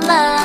love.